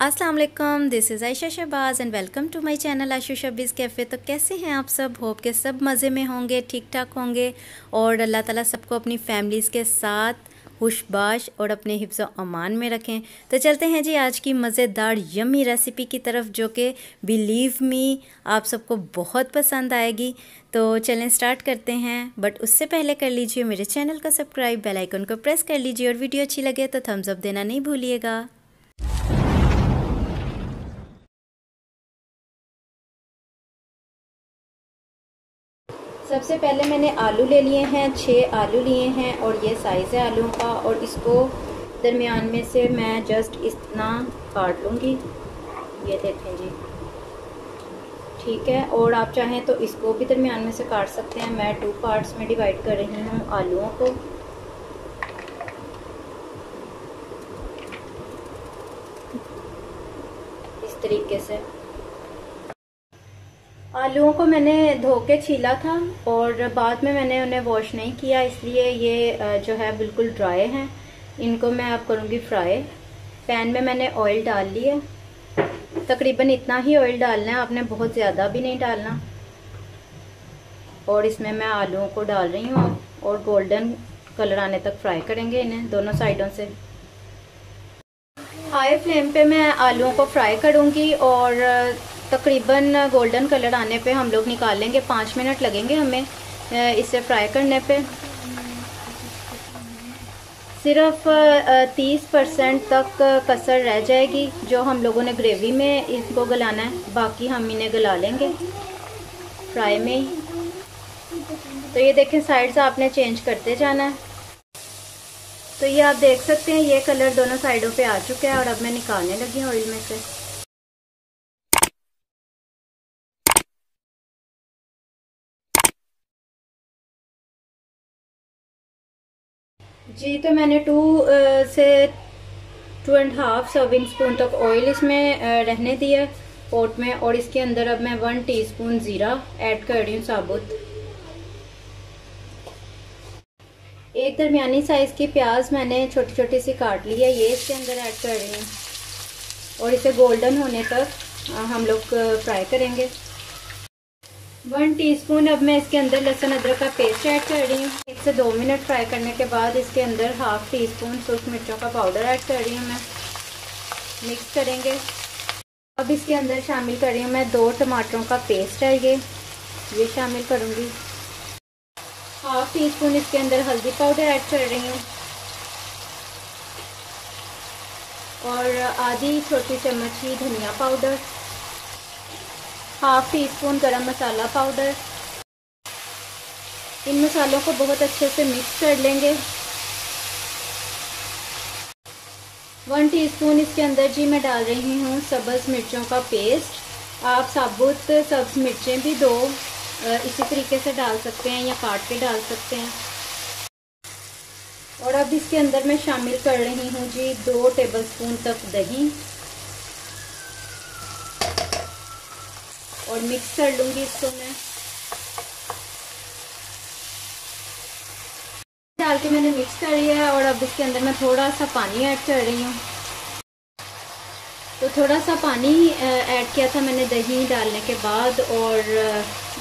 वालेकुम this is Ayesha Shahbaz and welcome to my channel Ashu Shabeez cafe तो कैसे हैं आप सब? होप के सब मज़े में होंगे ठीक ठाक होंगे और अल्लाह ताला सबको अपनी फैमिलीज़ के साथ खुशबाश और अपने हिफ्ज़ अमान में रखें। तो चलते हैं जी आज की मज़ेदार यमी रेसिपी की तरफ़, जो कि बिलीव मी आप सबको बहुत पसंद आएगी। तो चलें स्टार्ट करते हैं बट उससे पहले कर लीजिए मेरे चैनल का सब्सक्राइब बेल आइकन को प्रेस कर लीजिए और वीडियो अच्छी लगे तो थम्स अप देना नहीं भूलिएगा। सबसे पहले मैंने आलू ले लिए हैं छः आलू लिए हैं और ये साइज़ है आलू का और इसको दरमियान में से मैं जस्ट इतना काट लूँगी। ये देखें जी। ठीक है, और आप चाहें तो इसको भी दरमियान में से काट सकते हैं। मैं टू पार्ट्स में डिवाइड कर रही हूँ आलूओं को। इस तरीके से। आलूओं को मैंने धो के छीला था और बाद में मैंने उन्हें वॉश नहीं किया, इसलिए ये जो है बिल्कुल ड्राई हैं। इनको मैं अब करूँगी फ्राई पैन में मैंने ऑयल डाल लिया तकरीबन इतना ही ऑयल डालना है, आपने बहुत ज़्यादा भी नहीं डालना। और इसमें मैं आलूओं को डाल रही हूँ और गोल्डन कलर आने तक फ्राई करेंगे इन्हें, दोनों साइडों से। हाई फ्लेम पे मैं आलूओं को फ्राई करूँगी और तकरीबन गोल्डन कलर आने पे हम लोग निकाल लेंगे। पाँच मिनट लगेंगे हमें इसे फ्राई करने पे। सिर्फ़ तीस परसेंट तक कसर रह जाएगी, जो हम लोगों ने ग्रेवी में इसको गलाना है। बाकी हम इन्हें गला लेंगे, फ्राई में ही। तो ये देखें साइड से आपने चेंज करते जाना है। तो ये आप देख सकते हैं, ये कलर दोनों साइडों पे आ चुका है और अब मैं निकालने लगी हूँ ऑयल में से। जी तो मैंने टू से two and half serving spoon तक ऑयल इसमें रहने दिया पोट में और इसके अंदर अब मैं वन टीस्पून ज़ीरा ऐड कर रही हूँ साबुत। एक दरमियानी साइज़ की प्याज मैंने छोटी छोटी सी काट ली है, ये इसके अंदर ऐड कर रही हूँ। और इसे गोल्डन होने तक हम लोग फ्राई करेंगे। वन टीस्पून अब मैं इसके अंदर लहसुन अदरक का पेस्ट ऐड कर रही हूँ। एक से दो मिनट फ्राई करने के बाद इसके अंदर हाफ़ टी स्पून सूख मिर्चों का पाउडर ऐड कर रही हूँ मैं। मिक्स करेंगे। अब इसके अंदर शामिल कर रही हूँ मैं दो टमाटरों का पेस्ट है ये। ये शामिल करूँगी। हाफ़ टी स्पून इसके अंदर हल्दी पाउडर ऐड कर रही हूँ। और आधी छोटी चम्मच ही धनिया पाउडर हाफ़ टी स्पून गरम मसाला पाउडर। इन मसालों को बहुत अच्छे से मिक्स कर लेंगे। वन टीस्पून इसके अंदर जी मैं डाल रही हूँ सब्ज़ मिर्चों का पेस्ट। आप साबुत सब्ज़ मिर्चें भी दो इसी तरीके से डाल सकते हैं या काट के डाल सकते हैं। और अब इसके अंदर मैं शामिल कर रही हूँ जी दो टेबलस्पून तक दही। और मिक्स कर लूँगी इसको मैं। डाल के मैंने मिक्स कर लिया है और अब इसके अंदर मैं थोड़ा सा पानी ऐड कर रही हूँ। तो थोड़ा सा पानी ऐड किया था मैंने दही डालने के बाद और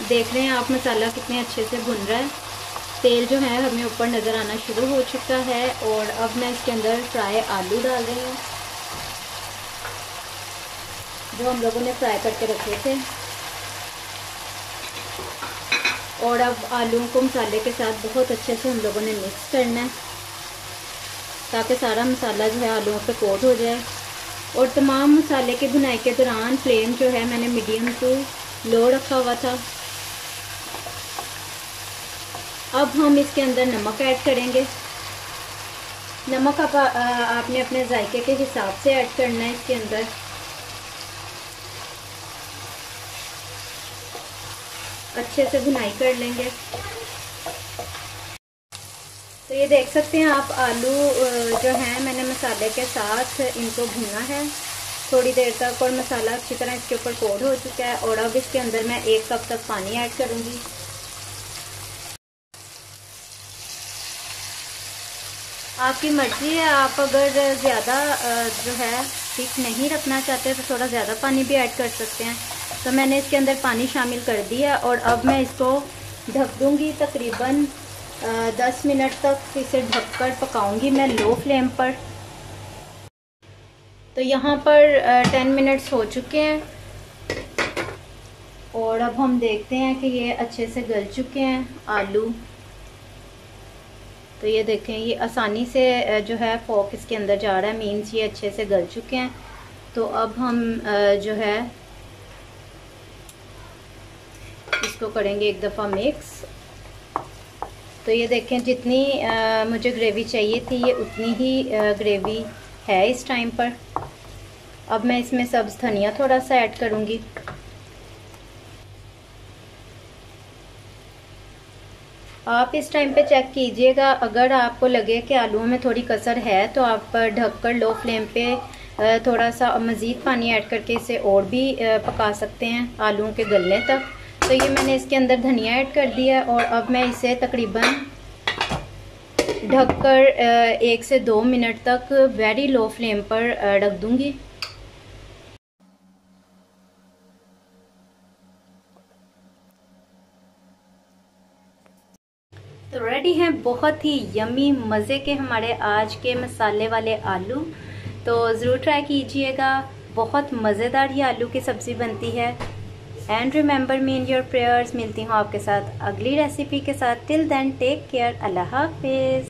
देख रहे हैं आप मसाला कितने अच्छे से भुन रहा है। तेल जो है हमें ऊपर नज़र आना शुरू हो चुका है और अब मैं इसके अंदर फ्राई आलू डाल रही हूँ, जो हम लोगों ने फ्राई करके रखे थे। और अब आलू को मसाले के साथ बहुत अच्छे से हम लोगों ने मिक्स करना है ताकि सारा मसाला जो है आलूओं पे कोट हो जाए। और तमाम मसाले के बुनाई के दौरान फ्लेम जो है मैंने मीडियम टू लो रखा हुआ था। अब हम इसके अंदर नमक ऐड करेंगे। नमक आप, आपने अपने जायके के हिसाब से ऐड करना है इसके अंदर। अच्छे से भुनाई कर लेंगे। तो ये देख सकते हैं आप, आलू जो है, मैंने मसाले के साथ इनको भुना है। थोड़ी देर तक और मसाला अच्छी तरह इसके ऊपर कोड हो चुका है और अब इसके अंदर मैं एक कप तक पानी ऐड करूँगी। आपकी मर्ज़ी है, आप अगर ज़्यादा जो है थिक नहीं रखना चाहते तो थोड़ा ज़्यादा पानी भी ऐड कर सकते हैं। तो मैंने इसके अंदर पानी शामिल कर दिया और अब मैं इसको ढक दूँगी तकरीबन दस मिनट तक इसे ढककर पकाऊँगी मैं लो फ्लेम पर। तो यहाँ पर टेन मिनट्स हो चुके हैं और अब हम देखते हैं कि ये अच्छे से गल चुके हैं आलू। तो ये देखें, ये आसानी से जो है फोक इसके अंदर जा रहा है मीन्स ये अच्छे से गल चुके हैं। तो अब हम जो है इसको करेंगे एक दफ़ा मिक्स तो ये देखें जितनी आ, मुझे ग्रेवी चाहिए थी ये उतनी ही आ, ग्रेवी है इस टाइम पर। अब मैं इसमें सब्ज़ धनिया थोड़ा सा ऐड करूँगी। आप इस टाइम पे चेक कीजिएगा। अगर आपको लगे कि आलूओं में थोड़ी कसर है तो आप ढककर लो फ्लेम पे थोड़ा सा मज़ीद पानी ऐड करके इसे और भी पका सकते हैं आलूओं के गलने तक। तो ये मैंने इसके अंदर धनिया ऐड कर दिया और अब मैं इसे तकरीबन ढककर एक से दो मिनट तक वेरी लो फ्लेम पर ढक दूँगी। तो रेडी हैं बहुत ही यमी मज़े के हमारे आज के मसाले वाले आलू। तो ज़रूर ट्राई कीजिएगा, बहुत मज़ेदार ये आलू की सब्ज़ी बनती है। And remember me in your prayers मिलती हूँ आपके साथ अगली रेसिपी के साथ. टिल देन टेक केयर अल्लाह हाफिज़.